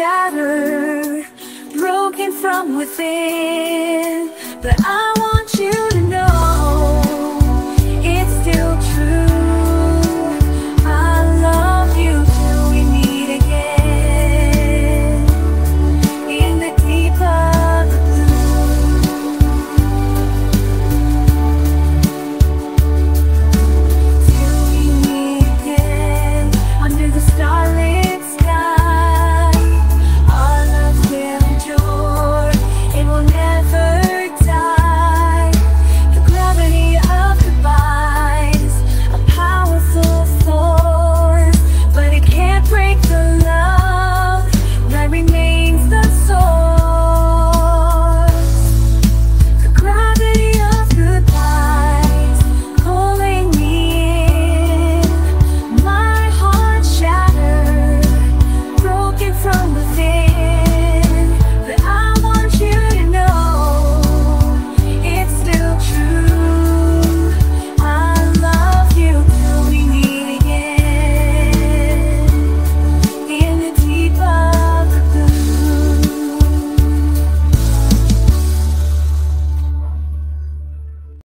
shattered, broken from within. But I want